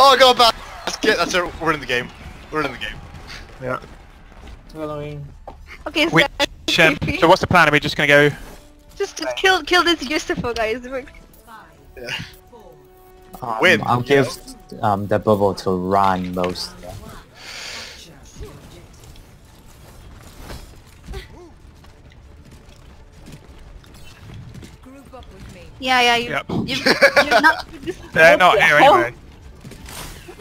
Oh, go back. That's it. That's it. We're in the game. We're in the game. Yeah. Following. Okay, so, We ship. So what's the plan? Are we just gonna go? just just kill kill this Yusufu guys. Yeah. Um, Win. I'll give um, the bubble to Ran most. Yeah. Yeah, yeah. You, Yep. you, you're not. They're not here anyway.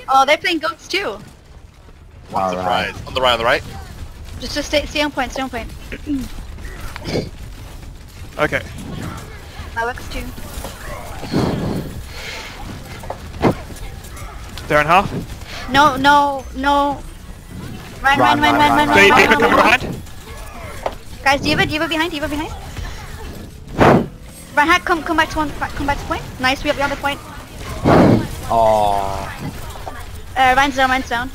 Oh, they're playing goats too. All Surprise. right. On the right, on the right. Just just stay stay on point, stay on point. Okay. That works too. They're in half. No, no, no. Run, run, Run, run, run, run, run, run, They run, Diva run, run, run. behind. Guys, Diva, Diva behind, Diva behind. Run, hack, come, come back to one, come back to point. Nice, we have the other point. Oh. Uh, Ryan's down, Ryan's down.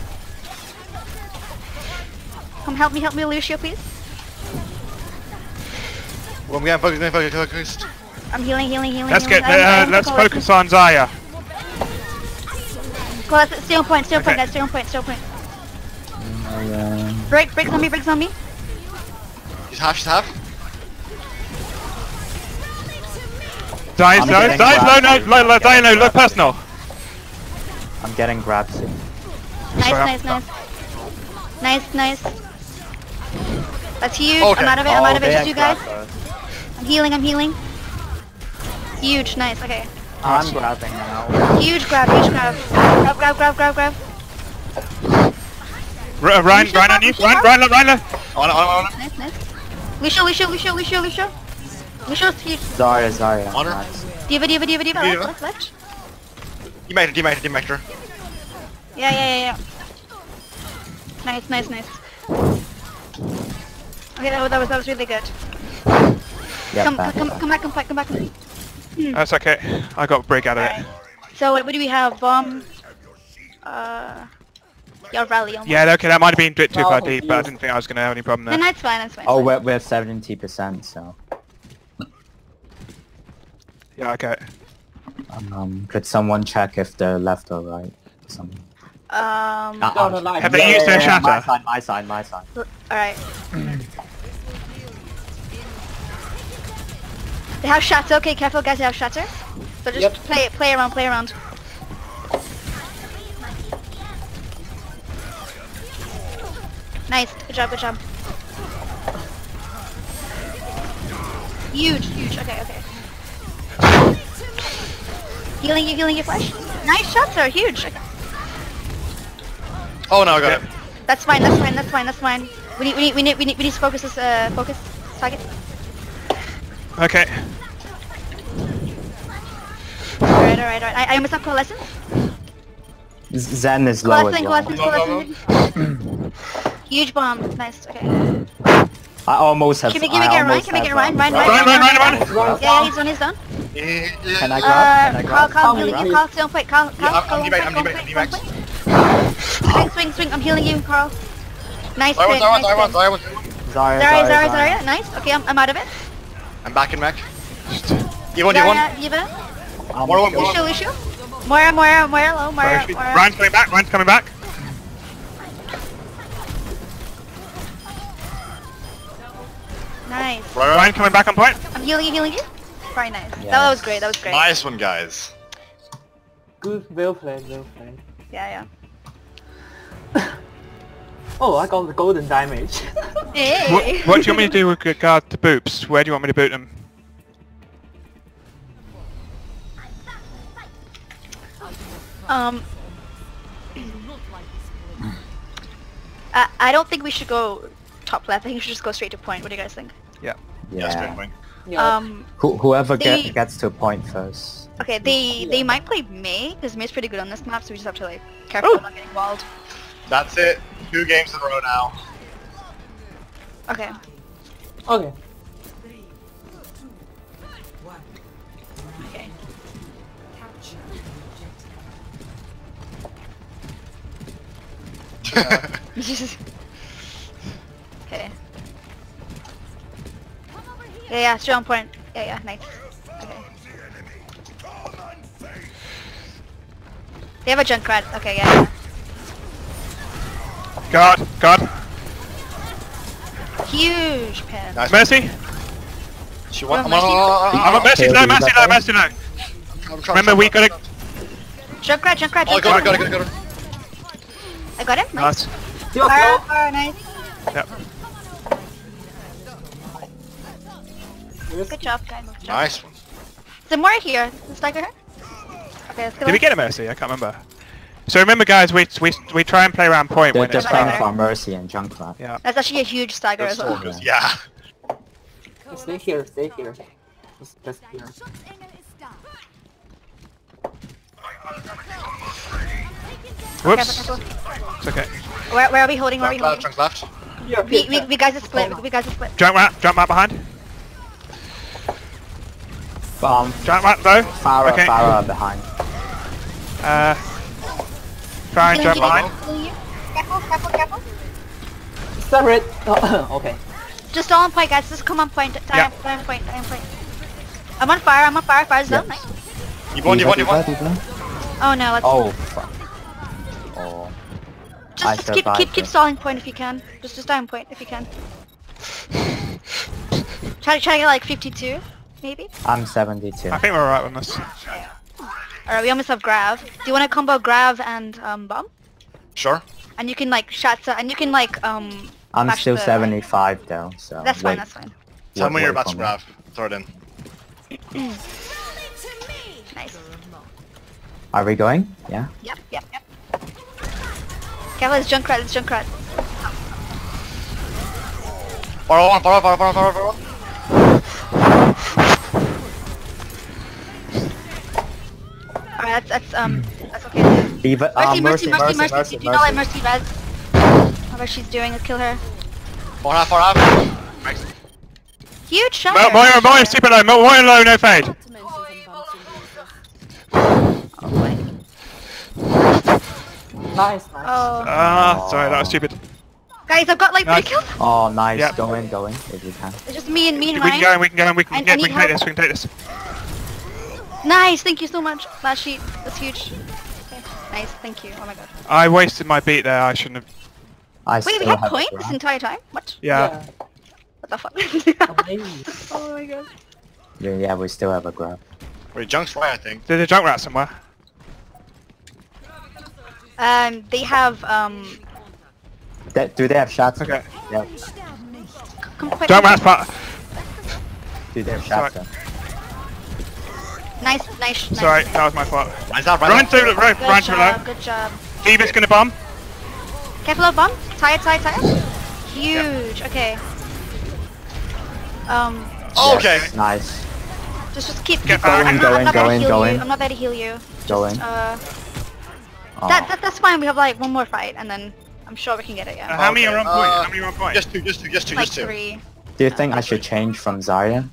Come help me, help me, Lucio, please. Well, I'm getting focused, getting focused, focused. I'm healing, healing, healing. Let's healing. get. I'm- Uh, let's coalescing. focus on Zarya. Coalesce- Stay on point, stay on point, Okay. guys, stay on point, stay on point. Okay. Break, break zombie, break zombie. She's half, she's half. Zarya's I'm low. getting Zarya's low. grabbed. No, low, low. Zarya low. Look personal. I'm getting grabbed soon. Nice, Sorry, nice, nice. Nice, nice. That's huge. Okay. I'm out of it, I'm out of it, just you guys. us. I'm healing, I'm healing. Huge, nice, okay. I'm grabbing now. Huge grab, huge grab. Grab, grab, grab, grab, grab. R- uh, Ryan, Ryan on you. you should Ryan, have- Ryan, Ryan, look. On it, on it, on it. Nice, nice. Lucio, Lucio, Lucio, Lucio, Lucio. Lucio's huge. Zarya, Zarya. Honor. Nice. Diva, diva, diva, diva. Diva. Left, left, left. Demate her, demate her, demate her. Yeah, yeah, yeah, yeah. Nice, nice, nice. Okay, that was, that was, that was really good. Yeah, come, back. come, come back, come back, come back. That's okay. I got a break out of it. So what do we have? Bomb. Uh. Yeah, rally almost. Yeah, okay, that might have been a bit too far deep, but I didn't think I was going to have any problem there. no, it's fine, it's fine. Oh, we're, we're 70%, so. Yeah, okay. Um, could someone check if they're left or right? Someone. fine. Um. Uh, Down the. Have they used their My shatter? side, my side, my side. Alright. they have shatter. Okay, careful, guys. They have shatter. So just Yep. play, play around, play around. Nice. Good job. Good job. Huge, huge. Okay, okay. Healing you, healing your flesh. Nice shots are huge. Oh no, I got it. That's fine. That's fine. That's fine. That's fine. We need, we need, we need, we need, we need to focus this. Uh, focus target. Okay. Alright, alright, alright. I, I almost have coalescence. Zen is low as Coalescing, well. coalescing, coalescing. Huge bomb. Nice. Okay. I almost have. Can we, can we get Ryan? Can we get Ryan? um, Ryan, Ryan, Ryan, Ryan, Ryan, Ryan. Ryan. Yeah, yeah, he's done. He's done. Yeah. Can I grab? Can I Uh, Carl, grab? Carl, Oh, healing you. Carl, stay on point. Carl, Carl, Yeah, I'm- go I'm D-Max, I'm go on D-Max, point, go D-Max. Swing, swing, swing. I'm healing you, Carl. Nice I spin, want, I want, nice I want. I want. Zarya, Zarya, Zarya, Zarya, Zarya. Zarya. Nice. Okay, I'm, I'm out of it. I'm back in mech. You want, you want? Zarya, Diva. Um, More, more, more. Lucio, Lucio. Moira, Moira, Moira, low, Moira, Moira. Ryan's coming back. Ryan's coming back. Nice. Ryan coming back on point. I'm healing you, healing you. Very nice. That was great. That was great. Nice one, guys. Good, well played, well played. Yeah, yeah. Oh, I got the golden damage. yeah. What, what do you want me to do with regard to boops? Where do you want me to boot them? Um. I, I don't think we should go top left. I think we should just go straight to point. What do you guys think? Yeah, straight Yeah. wing. Yeah. Um. Who, whoever They- get, gets to a point first. Okay. They they might play Mei because Mei's pretty good on this map, so we just have to like careful Oh. about getting walled. That's it. Two games in a row now. Okay. okay. Okay. okay. Yeah, yeah, straight on point. Yeah, yeah, nice. Okay. They have a Junkrat. Okay, yeah. yeah. Guard, guard. Huge pin. Nice. Mercy. She won. Oh, oh, oh, oh, I'm on- Mercy. I'm at Mercy Okay, low, we Mercy got low, that. Mercy low. I'm Remember, we gotta... Junkrat, Junkrat, Oh, I got Junkrat. it, got it, got it, got it. I got him. Nice. Nice. Still Fire, fire, nice. Yep. Good job, guys. Good job. Nice one. Is there more here? Is Tiger here? Okay, let's go. Did we get a Mercy? I can't remember. So remember, guys, we we we try and play around point They're when just playing for Mercy and junk Junkrat. Yeah. That's actually a huge stagger as well. four. Yeah. Stay here, stay here. Just, just here. Whoops. Careful, careful. It's okay. Where, where are we holding? Where are we Left, holding? left, left. Here, We, we, we guys are split. We guys are split. Junkrat, jump rat behind. Um, Junkrat though. Pharah, Okay. Pharah behind. Uh, try and jump behind. Careful, careful, careful. Separate. Oh, okay. Just all on point, guys. Just come on point. Die, Yeah. on, die on point. Die on point. I'm on fire. I'm on fire. Fire's down. Yep. Nice. You won, you won, you won. Diva, Diva. Oh no. Let's Oh, fuck. Oh. Just, just keep survived keep keep stalling point if you can. Just just die on point if you can. Try to try to get like 52, maybe. I'm 72. I think we're alright on this. Alright, we almost have Grav. Do you want to combo Grav and um bomb? Sure. And you can like Shatsa, and you can like um. I'm still the- 75 though, so. That's fine. That's fine. Tell me wait you're about to me. grab. Throw it in. Nice. Are we going? Yeah? Yep, yep, yep. Careful, it's Junkrat. It's Junkrat. Far one, far one, far one, far one, far one. Alright, that's that's um that's okay. Diva, uh, Mercy, mercy, mercy, mercy, mercy, Do not let mercy. Mercy res. Whatever she's doing, let's kill her. Far half, far half. Nice. Huge shot. Mo- Moira, Moira, super low. Mo- Moira low, no fade. Oh, boy. Nice, nice. oh. Ah, sorry, that was stupid. guys, I've got like three kills. Oh, nice. Yeah. Go in, go in, if you can. It's just me and me and We can Ryan. go, we can go, we can, I- yeah, I we can take this, we can take this. Nice, thank you so much. Last sheet, that's huge. Okay. Nice, thank you. Oh my god. I wasted my beat there, I shouldn't have. I Wait, we had have point a this entire time? What? Yeah. What the fuck? Amazing. oh my god. Yeah, yeah, we still have a grab. Wait, Junk's right, I think. There's a Junkrat somewhere. Um, they have um. They, do they have shots? Okay. Yeah. Come. Junkrat's part. Do they have shots? Nice, nice, nice. Sorry, that was my fault. Is that right? Run through, the- run, Good run through low. job, good job. Diva's gonna bomb. Careful of bomb. Tired, tired, tired. Huge. Okay. Um, Oh, okay. Nice. just just keep. Get keep back. I'm, Go not, I'm not go there to heal you. in. I'm not there to heal you. Go in. Uh, Oh. that, that that's fine. We have like one more fight, and then I'm sure we can get it. Uh, Yeah. how many Okay, are on point? uh, How many are on point? Just two, just two, just two, like just two. three. Do you think I should change from Zarya?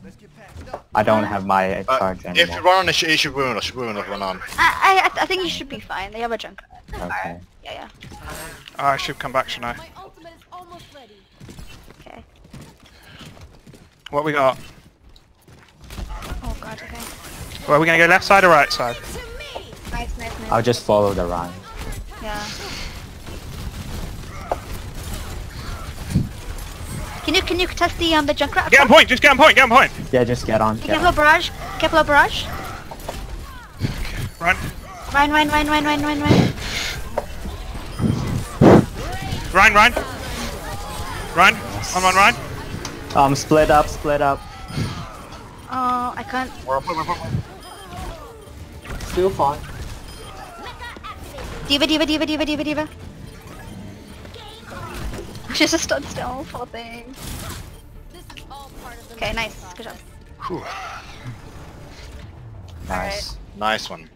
I don't have my Uh, charge if you anymore. run on, it you should ruin us, should ruin us run on. I, I I think you should be fine. They have a junk. Okay. Yeah, yeah. Oh, I should come back, shouldn't I? My ultimate is almost ready. Okay. What we got? Oh god. Okay. Well, are we gonna go left side or right side? Nice, nice, nice. I'll just follow the Ryan. Yeah. Can you can you test the um the Junkrat? Get on point, just get on point, get on point. Yeah, just get on. Get Careful on. barrage. Careful of barrage. Run. Ryan, Ryan, Ryan, Ryan, Ryan, Ryan, Ryan. Ryan, Ryan. Ryan. On one, Ryan. Um, split up, split up. Oh, I can't. We're on point, we're on point. Still fine. Diva, diva, diva, diva, diva, diva. She's just stood still, poor thing. Okay, nice. Good job. Whew. Nice. Nice one.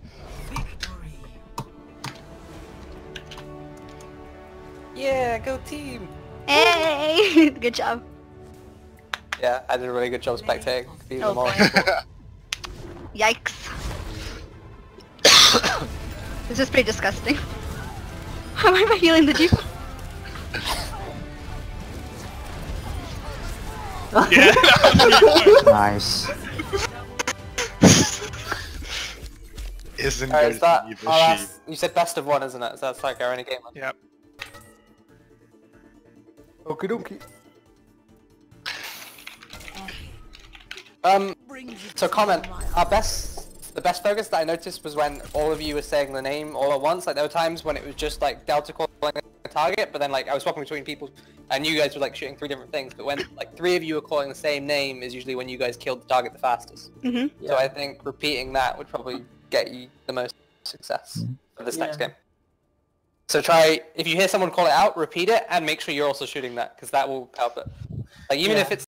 Yeah, go team! Hey! Good job. Yeah, I did a really good job spectating. Beat Oh, them all. Yikes. this is pretty disgusting. How am I healing the diva? Yeah. that was really good. Nice. isn't Alright, going is that to leave our last, you said best of one, isn't it? So that's like our only game. Yep. Okie dokie. Um, so comment, our best, the best focus that I noticed was when all of you were saying the name all at once, like there were times when it was just like Delta calling a target, but then like I was swapping between people, and you guys were like shooting three different things, but when like three of you were calling the same name is usually when you guys killed the target the fastest. Mm-hmm. So I think repeating that would probably get you the most success for this next game. So try, if you hear someone call it out, repeat it, and make sure you're also shooting that, because that will help it. Like even Yeah. if it's